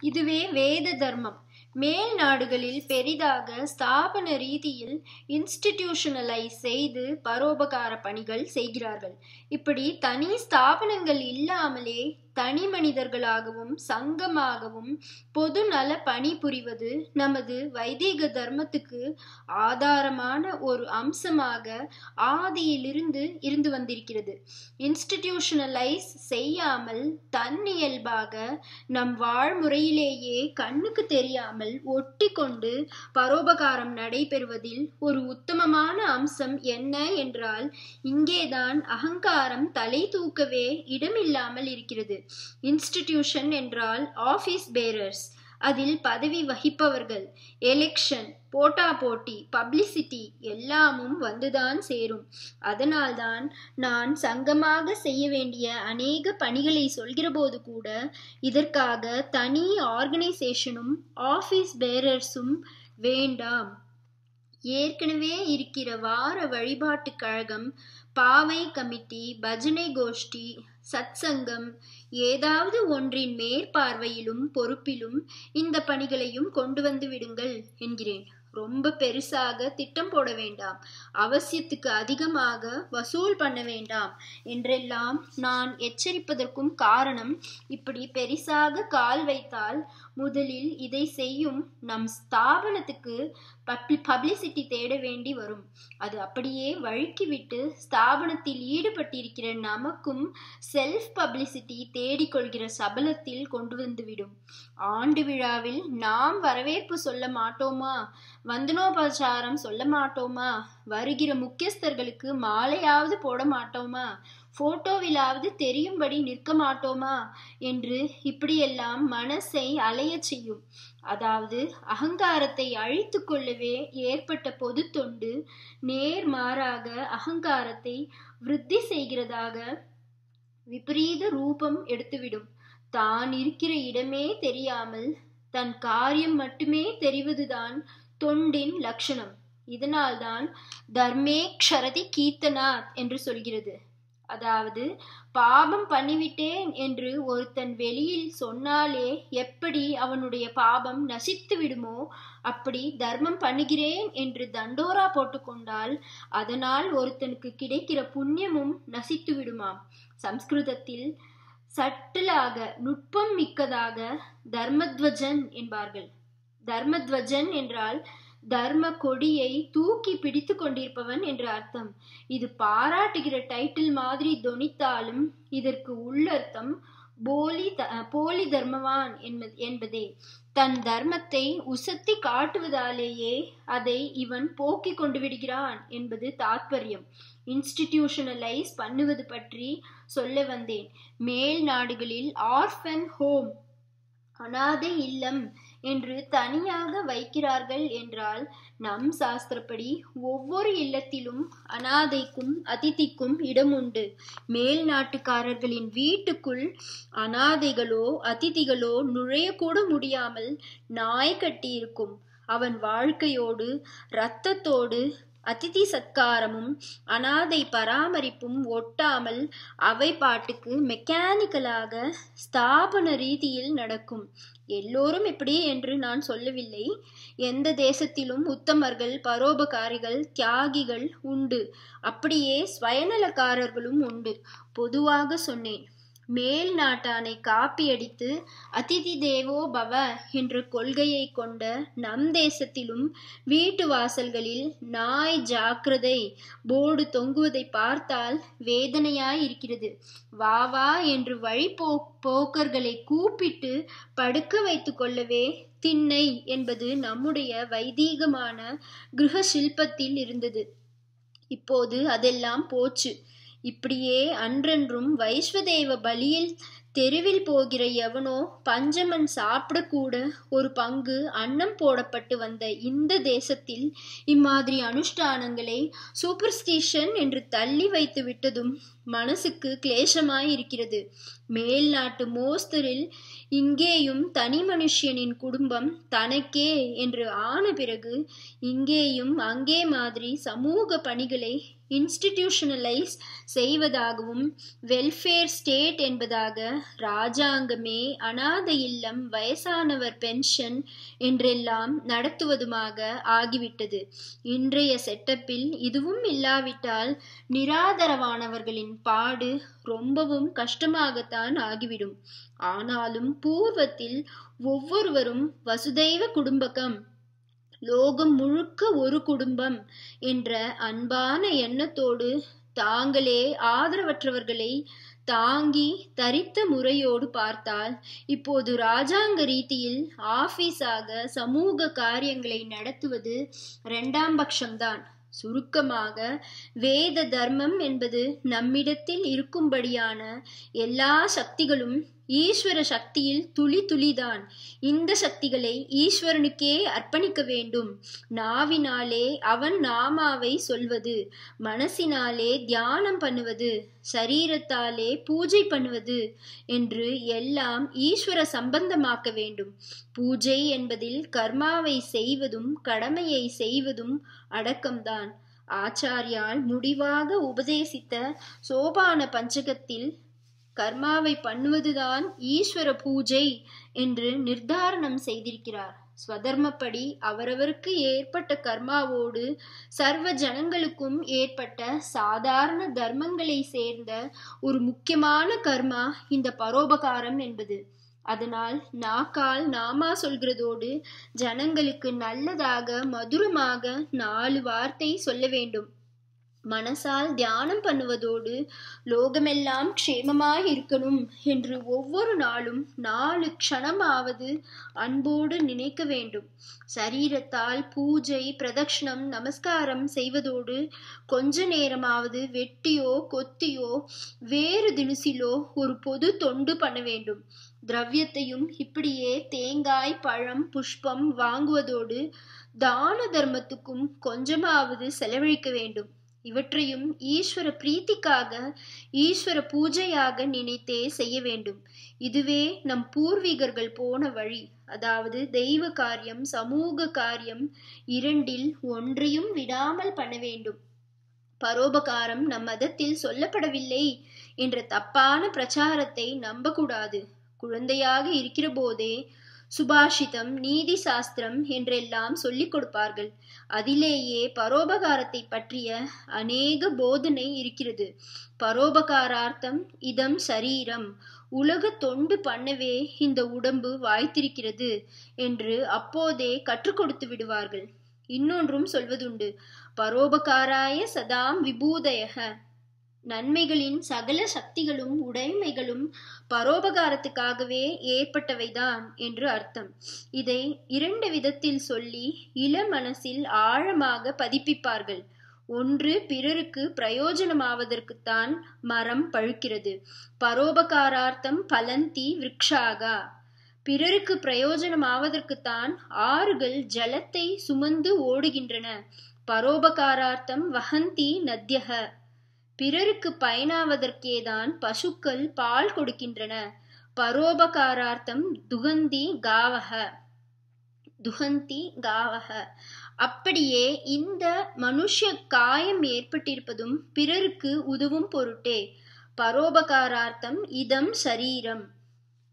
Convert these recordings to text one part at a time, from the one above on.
இதுவே வேத தர்மம். மேல் நாடுகளில் பெரிதாக ஸ்தாபன ரீதியில் இன்ஸ்டிடியூஷனலைஸ் செய்து பரோபகார பணிகள் செய்கிறார்கள். இப்படி தனி ஸ்தாபனங்கள் இல்லாமலே தனி மனிதர்களாகவும் சங்கமாகவும் பொது நல பணி புரிவது நமது வைதீக தர்மத்துக்கு ஆதாரமான ஒரு அம்சமாக ஆதியிலிருந்து இருந்து வந்திருக்கிறது. இன்ஸ்டிடியூஷனலைஸ் செய்யாமல் தன்னியல்பாக நம் வாழ்முறையிலேயே கண்ணுக்கு தெரியாமல் ஒட்டி கொண்டு பரோபகாரம் நடைபெறுவதில் ஒரு உத்தமமான அம்சம் என்ன என்றால் இங்கேதான் அகங்காரம் தலை தூக்கவே இடமில்லாமல் இருக்கிறது. இன்ஸ்டிடியூஷன் என்றால் ஆஃபீஸ் பேரர்ஸ் அதில் பதவி வகிப்பவர்கள். எலெக்ஷன் போட்டா போட்டி பப்ளிசிட்டி எல்லாமும் வந்துதான் சேரும். அதனால்தான் நான் சங்கமாக செய்ய வேண்டிய அநேக பணிகளை சொல்கிறபோது கூட இதற்காக தனி ஆர்கனைசேஷனும் ஆஃபீஸ் பேரர்ஸும் வேண்டாம். ஏற்கனவே இருக்கிற வார வழிபாட்டு கழகம் பாவை கமிட்டி பஜனை கோஷ்டி சத்சங்கம் ஏதாவது ஒன்றின் மேற்பார்வையிலும் பொறுப்பிலும் இந்த பணிகளையும் கொண்டு வந்து விடுங்கள் என்கிறேன். ரொம்ப பெருசாக திட்டம் போட வேண்டாம். அவசியத்துக்கு அதிகமாக வசூல் பண்ண வேண்டாம். என்றெல்லாம் நான் எச்சரிப்பதற்கும் காரணம் இப்படி பெரிசாக கால் வைத்தால் முதலில் இதை செய்யும் நம் ஸ்தாபனத்துக்கு பப்ளிசிட்டி தேட வேண்டி வரும். அது அப்படியே வழுக்கிவிட்டு ஸ்தாபனத்தில் ஈடுபட்டிருக்கிற நமக்கும் செல்ஃப் பப்ளிசிட்டி தேடிக்கொள்கிற சபலத்தில் கொண்டு வந்துவிடும். ஆண்டு விழாவில் நாம் வரவேற்பு சொல்ல மாட்டோமா? வந்தனோபச்சாரம் சொல்ல மாட்டோமா? வருகிற முக்கியஸ்தர்களுக்கு மாலையாவது போட மாட்டோமா? போட்டோவிலாவது தெரியும்படி நிற்க மாட்டோமா? என்று இப்படியெல்லாம் மனசை அலையச் செய்யும். அதாவது அகங்காரத்தை அழித்து கொள்ளவே ஏற்பட்ட பொது தொண்டு நேர்மாறாக அகங்காரத்தை விருத்தி செய்கிறதாக விபரீத ரூபம் எடுத்துவிடும். தான் இருக்கிற இடமே தெரியாமல் தன் காரியம் மட்டுமே தெரிவதுதான் தொண்டின் லட்சணம். இதனால்தான் தர்மே க்ஷரதி கீர்த்தனாத் என்று சொல்கிறது. அதாவது பாபம் பண்ணிவிட்டேன் என்று ஒருத்தன் வெளியில் சொன்னாலே எப்படி அவனுடைய பாபம் நசித்து விடுமோ அப்படி தர்மம் பண்ணுகிறேன் என்று தண்டோரா போட்டுக்கொண்டால் அதனால் ஒருத்தனுக்கு கிடைக்கிற புண்ணியமும் நசித்து விடுமாம். சம்ஸ்கிருதத்தில் சட்டிலாக நுட்பம் மிக்கதாக தர்மத்வஜன் என்பார்கள். தர்மத்வஜன் என்றால் தர்ம கொடியை தூக்கி பிடித்து கொண்டிருப்பவன் என்று அர்த்தம். இது பாராட்டுகிற டைட்டில் மாதிரி தொனித்தாலும் இதற்கு உள்ளர்த்தம் போலி த போலி தர்மவான் என்பதே. தன் தர்மத்தை உசத்தி காட்டுவதாலேயே அதை இவன் போக்கி கொண்டு விடுகிறான் என்பது தாத்பரியம். இன்ஸ்டிடியூஷனலைஸ் பண்ணுவது பற்றி சொல்ல வந்தேன். மேல் நாடுகளில் ஆர்ஃபன் ஹோம் அனாதை இல்லம் என்று தனியாக வைக்கிறார்கள் என்றால் நம் சாஸ்திரப்படி ஒவ்வொரு இல்லத்திலும் அனாதைக்கும் அதிதிக்கும் இடம் உண்டு மேல் நாட்டுக்காரர்களின் வீட்டுக்குள் அனாதைகளோ அதிதிகளோ நுழையக்கூட முடியாமல் நாய் கட்டியிருக்கும். அவன் வாழ்க்கையோடு இரத்தத்தோடு அதிதி சத்காரமும் அனாதை பராமரிப்பும் ஒட்டாமல் அவை பாட்டுக்கு மெக்கானிக்கலாக ஸ்தாபன ரீதியில் நடக்கும். எல்லோரும் இப்படி என்று நான் சொல்லவில்லை. எந்த தேசத்திலும் உத்தமர்கள் பரோபகாரிகள் தியாகிகள் உண்டு. அப்படியே ஸ்வயநலக்காரர்களும் உண்டு. பொதுவாக சொன்னேன். மேல் நாட்டானை காப்பியடித்து அதிதி தேவோ பவ என்ற கொள்கையை கொண்ட நம் தேசத்திலும் வீட்டு வாசல்களில் நாய் ஜாக்கிரதை போர்டு தொங்குவதை பார்த்தால் வேதனையாய் இருக்கிறது வா வா என்று வழி போ போக்கர்களை கூப்பிட்டு படுக்க வைத்து கொள்ளவே திண்ணை என்பது நம்முடைய வைதீகமான கிரக சில்பத்தில் இருந்தது. இப்போது அதெல்லாம் போச்சு. இப்படியே அன்றென்றும் வைஸ்வதேவ பலியில் தெருவில் போகிற எவனோ பஞ்சமன் சாப்பிடக்கூட ஒரு பங்கு அன்னம் போடப்பட்டு வந்த இந்த தேசத்தில் இம்மாதிரி அனுஷ்டானங்களை சூப்பர்ஸ்டிஷன் என்று தள்ளி வைத்து விட்டதும் மனசுக்கு கிளேசமாய் இருக்கிறது மேல் நாட்டு மோஸ்தரில் இங்கேயும் தனி மனுஷியனின் குடும்பம் தனக்கே என்று ஆன பிறகு இங்கேயும் அங்கே மாதிரி சமூக பணிகளை இன்ஸ்டிடியூஷனலைஸ் செய்வதாகவும் வெல்ஃபேர் ஸ்டேட் என்பதாக ராஜாங்கமே அனாதை இல்லம் வயசானவர் பென்ஷன் என்றெல்லாம் நடத்துவதுமாக ஆகிவிட்டது. இன்றைய செட்டப்பில் இதுவும் இல்லாவிட்டால் நிராதரவானவர்களின் பாடு ரொம்பவும் கஷ்டமாகத்தான் ஆகிவிடும். ஆனாலும் பூர்வத்தில் ஒவ்வொருவரும் வசுதைவ குடும்பகம். லோகம் முழுக்க ஒரு குடும்பம் என்ற அன்பான எண்ணத்தோடு தாங்களே ஆதரவற்றவர்களை தாங்கி தரித்த முறையோடு பார்த்தால் இப்போது ராஜாங்க ரீதியில் ஆபீஸாக சமூக காரியங்களை நடத்துவது இரண்டாம் பட்சம்தான். சுருக்கமாக வேத தர்மம் என்பது நம்மிடத்தில் இருக்கும்படியான எல்லா சக்திகளும் ஈஸ்வர சக்தியில் துளி துளிதான். இந்த சக்திகளை ஈஸ்வரனுக்கே அர்ப்பணிக்க வேண்டும். நாவினாலே அவன் நாமாவை சொல்வது மனசினாலே தியானம் பண்ணுவது சரீரத்தாலே பூஜை பண்ணுவது என்று எல்லாம் ஈஸ்வர சம்பந்தமாக்க வேண்டும். பூஜை என்பதில் கர்மாவை செய்வதும் கடமையை செய்வதும் அடக்கம்தான். ஆச்சாரியால் முடிவாக உபதேசித்த சோபான பஞ்சகத்தில் கர்மாவை பண்ணுவதுதான் ஈஸ்வர பூஜை என்று நிர்தாரணம் செய்திருக்கிறார். ஸ்வதர்மப்படி அவரவருக்கு ஏற்பட்ட கர்மாவோடு சர்வ ஜனங்களுக்கும் ஏற்பட்ட சாதாரண தர்மங்களை சேர்ந்த ஒரு முக்கியமான கர்மா இந்த பரோபகாரம் என்பது. அதனால் நாக்கால் நாமா சொல்கிறதோடு ஜனங்களுக்கு நல்லதாக மதுரமாக நாலு வார்த்தை சொல்ல வேண்டும். மனசால் தியானம் பண்ணுவதோடு லோகமெல்லாம் க்ஷேமமாக இருக்கணும் என்று ஒவ்வொரு நாளும் நாலு க்ஷணமாவது அன்போடு நினைக்க வேண்டும். சரீரத்தால் பூஜை பிரதட்சணம் நமஸ்காரம் செய்வதோடு கொஞ்ச நேரமாவது வெட்டியோ கொத்தியோ வேறு தினுசிலோ ஒரு பொது தொண்டு பண்ண வேண்டும். திரவியத்தையும் இப்படியே தேங்காய் பழம் புஷ்பம் வாங்குவதோடு தான தர்மத்துக்கும் கொஞ்சமாவது செலவழிக்க வேண்டும். இவற்றையும் ஈஸ்வர பிரீத்திக்காக ஈஸ்வர பூஜையாக நினைத்தே செய்ய வேண்டும். இதுவே நம் பூர்வீகர்கள் போன வழி. அதாவது தெய்வ காரியம் சமூக காரியம் இரண்டில் ஒன்றையும் விடாமல் பண்ண வேண்டும். பரோபகாரம் நம் மதத்தில் சொல்லப்படவில்லை என்ற தப்பான பிரச்சாரத்தை நம்பக்கூடாது. குழந்தையாக இருக்கிற போதே சுபாஷிதம் நீதி சாஸ்திரம் என்றெல்லாம் சொல்லிக் கொடுப்பார்கள். அதிலேயே பரோபகாரத்தை பற்றிய அநேக போதனை இருக்கிறது. பரோபகாரார்த்தம் இதம் சரீரம். உலக தொண்டு பண்ணவே இந்த உடம்பு வாய்த்திருக்கிறது என்று அப்போதே கற்றுக் கொடுத்து விடுவார்கள். இன்னொன்றும் சொல்வதுண்டு. பரோபகாராய சதாம் விபூதயக. நன்மைகளின் சகல சக்திகளும் உடைமைகளும் பரோபகாரத்துக்காகவே ஏற்பட்டவைதான் என்று அர்த்தம். இதை இரண்டு விதத்தில் சொல்லி இள மனசில் ஆழமாக பதிப்பிப்பார்கள். ஒன்று பிறருக்கு பிரயோஜனமாவதற்குத்தான் மரம் பழுக்கிறது. பரோபகாரார்த்தம் பலந்தி விரக்ஷாகா. பிறருக்கு பிரயோஜனமாவதற்குத்தான் ஆறுகள் ஜலத்தை சுமந்து ஓடுகின்றன. பரோபகாரார்த்தம் வஹந்தி நத்யக பிறருக்கு பயனாவதற்கேதான் பசுக்கள் பால் கொடுக்கின்றன. பரோபகாரார்த்தம் துகந்தி காவக. துகந்தி காவக. அப்படியே இந்த மனுஷ காயம் ஏற்பட்டிருப்பதும் பிறருக்கு உதவும் பொருட்டே. பரோபகாரார்த்தம் இதம் சரீரம்.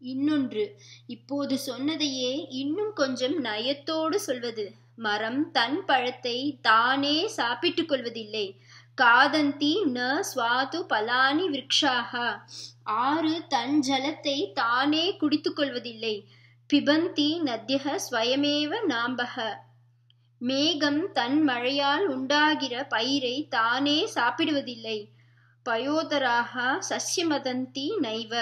இன்னொன்று இப்போது சொன்னதையே இன்னும் கொஞ்சம் நயத்தோடு சொல்வது. மரம் தன் பழத்தை தானே சாப்பிட்டுக் கொள்வதில்லை. காதந்தி ந சுவாது பலானி விரக்ஷாக. ஆறு தன் ஜலத்தை தானே குடித்துக்கொள்வதில்லை பிபந்தி நத்யக ஸ்வயமேவ நாம்பக. மேகம் தன் மழையால் உண்டாகிற பயிரை தானே சாப்பிடுவதில்லை. பயோதராக சஸ்யமதந்தி நைவ.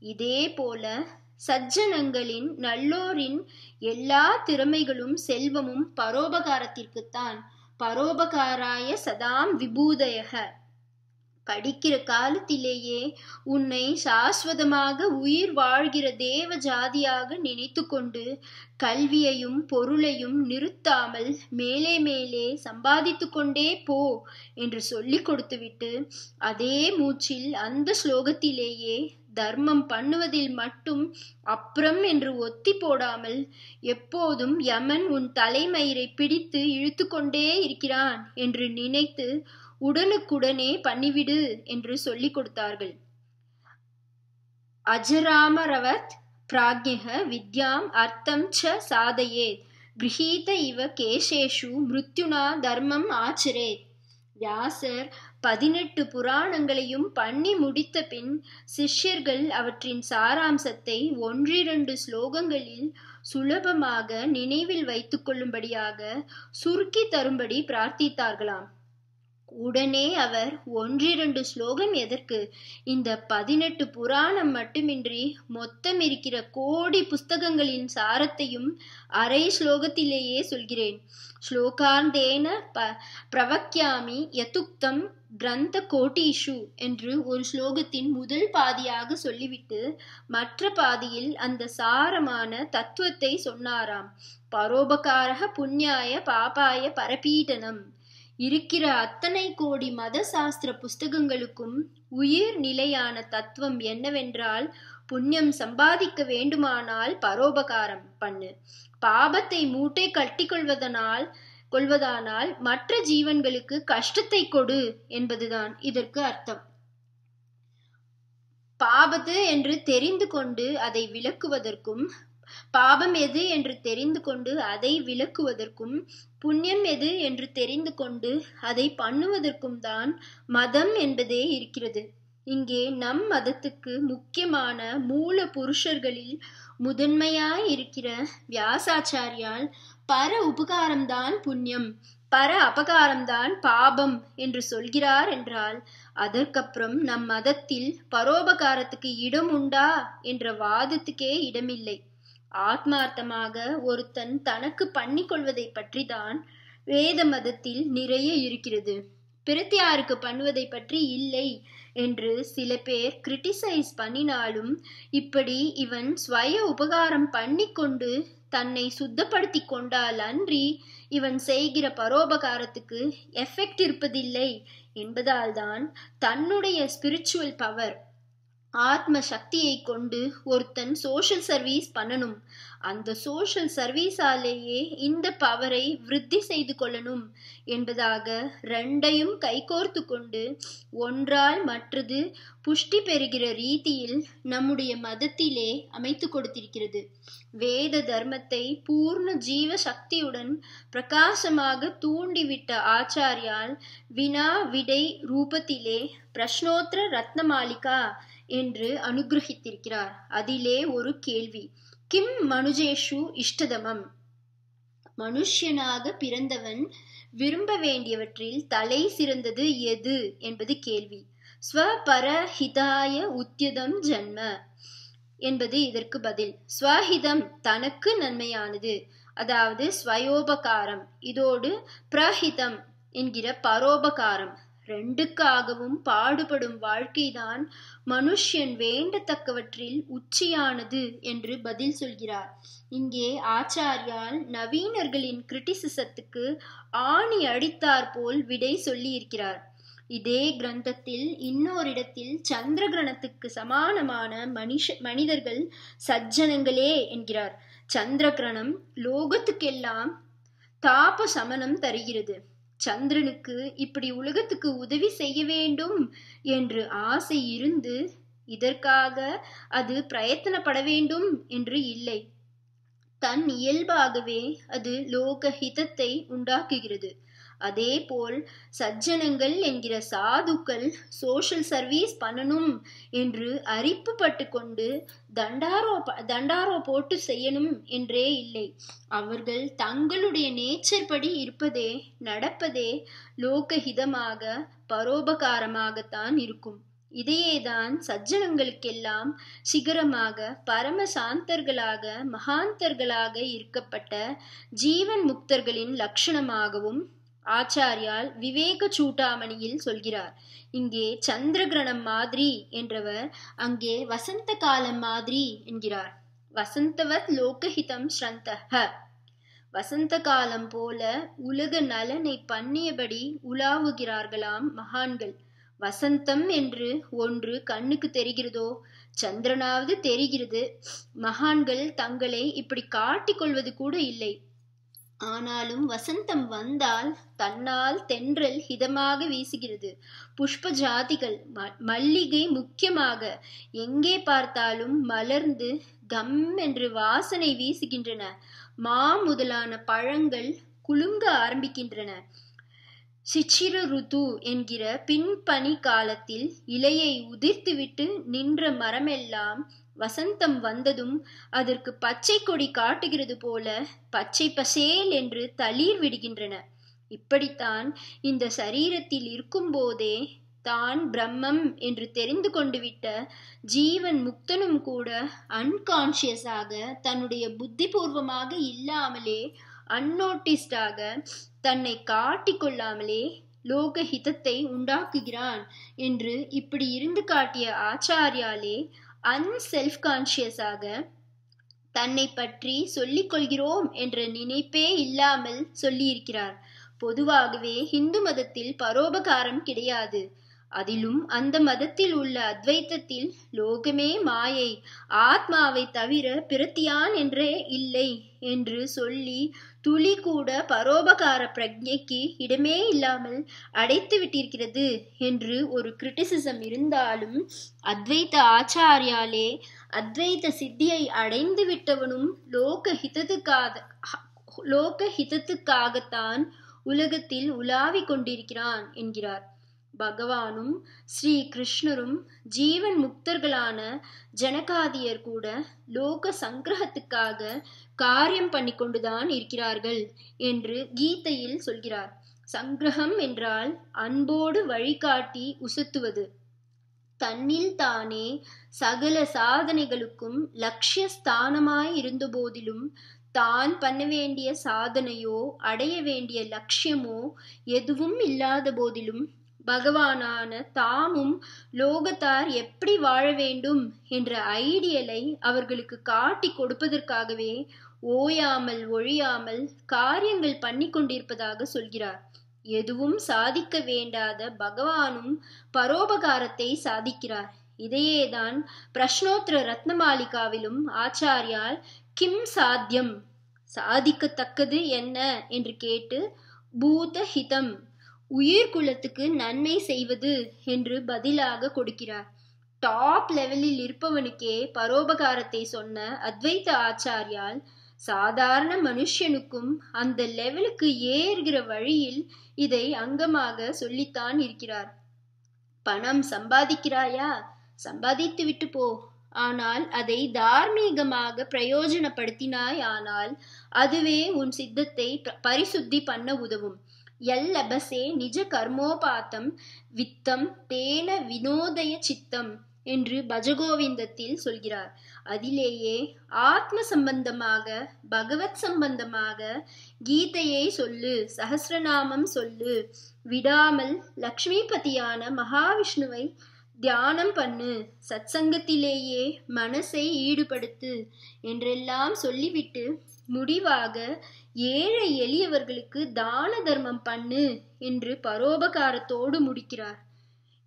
இதே போல சஜ்ஜனங்களின் நல்லோரின் எல்லா திறமைகளும் செல்வமும் பரோபகாரத்திற்குத்தான். பரோபகாராய சதாம் விபூதயக. படிக்கிற காலத்திலேயே உன்னை சாஸ்வதமாக உயிர் வாழ்கிற தேவ ஜாதியாக நினைத்து கொண்டு கல்வியையும் பொருளையும் நிறுத்தாமல் மேலே மேலே சம்பாதித்து கொண்டே போ என்று சொல்லிக் கொடுத்துவிட்டு அதே மூச்சில் அந்த ஸ்லோகத்திலேயே தர்மம் பண்ணுவதில் மட்டும் அப்புறம் என்று ஒத்தி போடாமல் எப்போதும் யமன் உன் தலைமயிரை பிடித்து இழுத்து கொண்டே இருக்கிறான் என்று நினைத்து உடனுக்குடனே பண்ணிவிடு என்று சொல்லிக் கொடுத்தார்கள். அஜராமரவத் பிராஜ்யக வித்யாம் அர்த்தம் ச சாதையே. கிரகீத இவ கேசேஷு மிருத்யுனா தர்மம் ஆச்சரே. வியாசர் பதினெட்டு புராணங்களையும் பண்ணி முடித்த பின் சிஷ்யர்கள் அவற்றின் சாராம்சத்தை ஒன்றிரண்டு ஸ்லோகங்களில் சுலபமாக நினைவில் வைத்துக் கொள்ளும்படியாக சுருக்கி தரும்படி பிரார்த்தித்தார்களாம். உடனே அவர் ஒன்றிரண்டு ஸ்லோகம் எதற்கு? இந்த பதினெட்டு புராணம் மட்டுமின்றி மொத்தம் இருக்கிற கோடி புஸ்தகங்களின் சாரத்தையும் அரை ஸ்லோகத்திலேயே சொல்கிறேன். ஸ்லோகாந்தேன ப பிரவக்யாமி யதுக்தம் கிரந்த கோட்டீஷு என்று ஒரு ஸ்லோகத்தின் முதல் பாதியாக சொல்லிவிட்டு மற்ற பாதியில் அந்த சாரமான தத்துவத்தை சொன்னாராம். பரோபகாரக புண்ணியாய பாபாய பரபீடனம். இருக்கிற அத்தனை கோடி மத சாஸ்திர புஸ்தகங்களுக்கும் உயிர் நிலையான தத்துவம் என்னவென்றால் புண்ணியம் சம்பாதிக்க வேண்டுமானால் பரோபகாரம் பண்ணு. பாபத்தை மூட்டை கட்டிக்கொள்வதனால் கொள்வதானால் மற்ற ஜீவன்களுக்கு கஷ்டத்தை கொடு என்பதுதான் இதற்கு அர்த்தம். பாபத்து என்று தெரிந்து கொண்டு அதை விளக்குவதற்கும் பாபம் எது என்று தெரிந்து கொண்டு அதை விளக்குவதற்கும் புண்ணியம் எது என்று தெரிந்து கொண்டு அதை பண்ணுவதற்கும் தான் மதம் என்பதே இருக்கிறது. இங்கே நம் மதத்துக்கு முக்கியமான மூல புருஷர்களில் முதன்மையாய் இருக்கிற வியாசாச்சாரியால் பர உபகாரம்தான் புண்ணியம் பர அபகாரம்தான் பாபம் என்று சொல்கிறார் என்றால் அதற்கப்புறம் நம் மதத்தில் பரோபகாரத்துக்கு இடம் உண்டா என்ற வாதத்துக்கே இடமில்லை. ஆத்மார்த்தமாக ஒருத்தன் தனக்கு பண்ணிக்கொள்வதை பற்றி தான் வேத மதத்தில் நிறைய இருக்கிறது. பிரத்தியாருக்கு பண்ணுவதை பற்றி இல்லை என்று சில பேர் கிரிட்டிசைஸ் பண்ணினாலும் இப்படி இவன் ஸ்வய உபகாரம் பண்ணிக்கொண்டு தன்னை சுத்தப்படுத்தி கொண்டால் அன்றி இவன் செய்கிற பரோபகாரத்துக்கு எஃபெக்ட் இருப்பதில்லை என்பதால் தான் தன்னுடைய ஸ்பிரிச்சுவல் பவர் ஆத்ம சக்தியை கொண்டு ஒருத்தன் சோஷியல் சர்வீஸ் பண்ணணும். அந்த சோஷியல் சர்வீஸாலேயே இந்த பவரை விருத்தி செய்து கொள்ளணும் என்பதாக ரெண்டையும் கைகோர்த்து கொண்டு ஒன்றால் மற்றது புஷ்டி பெறுகிற ரீதியில் நம்முடைய மதத்திலே அமைத்து கொடுத்திருக்கிறது. வேத தர்மத்தை பூர்ண ஜீவ சக்தியுடன் பிரகாசமாக தூண்டிவிட்ட ஆச்சாரியால் வினா விடை ரூபத்திலே பிரஷ்னோத்திர ரத்னமாலிகா என்று அனுகிரகித்திருக்கிறார். அதிலே ஒரு கேள்வி. கிம் மனுஜேஷு இஷ்டதமம். மனுஷ்யனாக பிறந்தவன் விரும்ப வேண்டியவற்றில் தலை சிறந்தது எது என்பது கேள்வி. ஸ்வபரஹிதாய உத்தியதம் ஜன்ம என்பது இதற்கு பதில். ஸ்வஹிதம் தனக்கு நன்மையானது அதாவது ஸ்வயோபகாரம். இதோடு பிரஹிதம் என்கிற பரோபகாரம். ரெண்டுக்காகவும் பாடுபடும் வாழ்க்கைதான் மனுஷ்யன் வேண்டத்தக்கவற்றில் உச்சியானது என்று பதில் சொல்கிறார். இங்கே ஆச்சாரியால் நவீனர்களின் கிரிட்டிசிசத்துக்கு ஆணி அடித்தார் போல் விடை சொல்லியிருக்கிறார். இதே கிரந்தத்தில் இன்னோரிடத்தில் சந்திர கிரணத்துக்கு சமானமான மனுஷ மனிதர்கள் சஜ்ஜனங்களே என்கிறார். சந்திர கிரணம் லோகத்துக்கெல்லாம் தாப சமனம் தருகிறது. சந்திரனுக்கு இப்படி உலகத்துக்கு உதவி செய்ய வேண்டும் என்று ஆசை இருந்து இதற்காக அது பிரயத்தனப்பட வேண்டும் என்று இல்லை. தன் இயல்பாகவே அது லோக ஹிதத்தை உண்டாக்குகிறது. அதேபோல் சஜ்ஜனங்கள் என்கிற சாதுக்கள் சோஷியல் சர்வீஸ் பண்ணணும் என்று அரிப்பு பட்டு கொண்டு தண்டாரோ தண்டாரோ போட்டு செய்யணும் என்றே இல்லை. அவர்கள் தங்களுடைய நேச்சர் படி இருப்பதே நடப்பதே லோகஹிதமாக பரோபகாரமாகத்தான் இருக்கும். இதையேதான் சஜ்ஜனங்களுக்கெல்லாம் சிகரமாக பரம சாந்தர்களாக மகாந்தர்களாக இருக்கப்பட்ட ஜீவன் முக்தர்களின் லட்சணமாகவும் ஆச்சாரியால் விவேக சூட்டாமணியில் சொல்கிறார் இங்கே சந்திர கிரணம் மாதிரி என்றவர் அங்கே வசந்த காலம் மாதிரி என்கிறார். வசந்தவத் லோகஹிதம் ஸ்ரந்தஹ. வசந்த காலம் போல உலக நலனை பண்ணியபடி உலாவுகிறார்களாம் மகான்கள். வசந்தம் என்று ஒன்று கண்ணுக்கு தெரிகிறதோ? சந்திரனாவது தெரிகிறது. மகான்கள் தங்களை இப்படி காட்டிக்கொள்வது கூட இல்லை. ஆனாலும் வசந்தம் வந்தால் தன்னால் தென்றல் ஹிதமாக வீசுகிறது. புஷ்ப ஜாதிகள் மல்லிகை முக்கியமாக எங்கே பார்த்தாலும் மலர்ந்து கம் என்று வாசனை வீசுகின்றன. மா முதலான பழங்கள் குலுங்க ஆரம்பிக்கின்றன. சிச்சிர ருது என்கிற பின்பனி காலத்தில் இலையை உதிர்த்துவிட்டு நின்ற மரமெல்லாம் வசந்தம் வந்ததும் அதற்கு பச்சை கொடி காட்டுகிறது போல பச்சை பசேல் என்று தளிர் விடுகின்றன. இப்படித்தான் இந்த சரீரத்தில் இருக்கும்போதே தான் பிரம்மம் என்று தெரிந்து கொண்டு விட்ட ஜீவன் முக்தனும் கூட அன்கான்ஷியஸாக தன்னுடைய புத்திபூர்வமாக இல்லாமலே அன்னோட்டிஸ்டாக தன்னை காட்டிக்கொள்ளாமலே லோக ஹிதத்தை உண்டாக்குகிறான் என்று இப்படி இருந்து காட்டிய ஆச்சாரியாலே அன்செல்ஃப் கான்சியஸாக தன்னை பற்றி சொல்லிக் கொள்கிறோம் என்ற நினைப்பே இல்லாமல் சொல்லியிருக்கிறார். பொதுவாகவே ஹிந்து மதத்தில் பரோபகாரம் கிடையாது. அதிலும் அந்த மதத்தில் உள்ள அத்வைத்தத்தில் லோகமே மாயை ஆத்மாவை தவிர பிரத்தியான் என்றே இல்லை. என்று சொல்லி துளி கூட பரோபகார பிரஜைக்கு இடமே இல்லாமல் அடைத்து விட்டிருக்கிறது என்று ஒரு கிரிட்டிசிசம் இருந்தாலும் அத்வைத ஆச்சாரியாலே அத்வைத சித்தியை அடைந்து விட்டவனும் லோக ஹிதத்துக்காக லோக ஹிதத்துக்காகத்தான் உலகத்தில் உலாவிக் கொண்டிருக்கிறான் என்கிறார். பகவானும் ஸ்ரீ கிருஷ்ணரும் ஜீவன் முக்தர்களான ஜனகாதியர் கூட லோக சங்கிரகத்துக்காக காரியம் பண்ணி கொண்டுதான் இருக்கிறார்கள் என்று கீதையில் சொல்கிறார். சங்கிரகம் என்றால் அன்போடு வழிகாட்டி உசுத்துவது. தன்னில் தானே சகல சாதனைகளுக்கும் லட்சிய ஸ்தானமாய் இருந்த போதிலும் தான் பண்ண வேண்டிய சாதனையோ அடைய வேண்டிய லட்சியமோ எதுவும் இல்லாத போதிலும் பகவானான தாமும் லோகத்தார் எப்படி வாழ வேண்டும்? என்ற ஐடியலை அவர்களுக்கு காட்டி கொடுப்பதற்காகவே ஓயாமல் ஒழியாமல் காரியங்கள் பண்ணி கொண்டிருப்பதாக சொல்கிறார். எதுவும் சாதிக்க வேண்டாத பகவானும் பரோபகாரத்தை சாதிக்கிறார். இதையேதான் பிரஷ்னோத்திர ரத்னமாலிகாவிலும் ஆச்சாரியால் கிம் சாத்தியம் சாதிக்கத்தக்கது என்ன? என்று கேட்டு பூத ஹிதம் உயிர் குலத்துக்கு நன்மை செய்வது என்று பதிலாக கொடுக்கிறார். டாப் லெவலில் இருப்பவனுக்கே பரோபகாரத்தை சொன்ன அத்வைத ஆச்சாரியால் சாதாரண மனுஷனுக்கும் அந்த லெவலுக்கு ஏறுகிற வழியில் இதை அங்கமாக சொல்லித்தான் இருக்கிறார். பணம் சம்பாதிக்கிறாயா? சம்பாதித்து விட்டு போ. ஆனால் அதை தார்மீகமாக பிரயோஜனப்படுத்தினாய் ஆனால் அதுவே உன் சித்தத்தை பரிசுத்தி பண்ண உதவும். எல்லபசே நிஜ கர்மோபாத்தம் வித்தம் தேன வினோதய சித்தம் என்று பஜகோவிந்தத்தில் சொல்கிறார். அதிலேயே ஆத்ம சம்பந்தமாக பகவத் சம்பந்தமாக கீதையை சொல்லு சகசிரநாமம் சொல்லு. விடாமல் லக்ஷ்மிபதியான மகாவிஷ்ணுவை தியானம் பண்ணு. சத்சங்கத்திலேயே மனசை ஈடுபடுத்து என்றெல்லாம் சொல்லிவிட்டு முடிவாக ஏழை எளியவர்களுக்கு தான தர்மம் பண்ணு என்று பரோபகாரத்தோடு முடிக்கிறார்.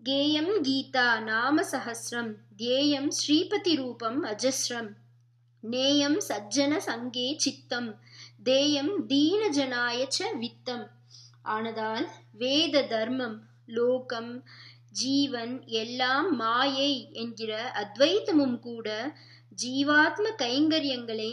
கேயம் கீதா நாம சஹசிரம் தேயம் ஸ்ரீபதி ரூபம் அஜஸ்ரம் நேயம் சஜ்ஜன சங்கே சித்தம் தேயம் தீன வித்தம். ஆனதால் வேத தர்மம் லோகம் ஜீவன் எல்லாம் மாயை என்கிற அத்வைத்தமும் கூட ஜீவாத்ம கைங்கரியங்களை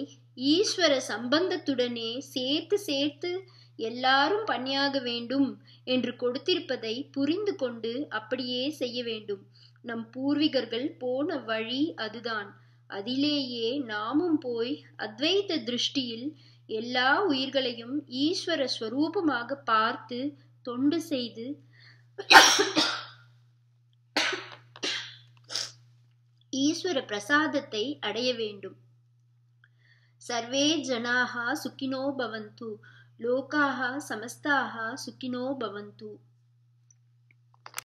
ஈஸ்வர சம்பந்தத்துடனே சேர்த்து சேர்த்து எல்லாரும் பணியாக வேண்டும் என்று கொடுத்திருப்பதை புரிந்து கொண்டு அப்படியே செய்ய வேண்டும். நம் பூர்வீகர்கள் போன வழி அதுதான். அதிலேயே நாமும் போய் அத்வைத்த திருஷ்டியில் எல்லா உயிர்களையும் ஈஸ்வர ஸ்வரூபமாக பார்த்து தொண்டு செய்து ஈஸ்வர பிரசாதத்தை அடைய வேண்டும். சர்வே ஜனாக சுக்கினோ பவந்து லோகாக சமஸ்தாக சுக்கினோ பவந்து.